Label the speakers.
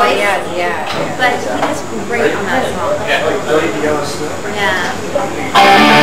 Speaker 1: Yeah, Yeah, yeah. But he was great on that song. Yeah.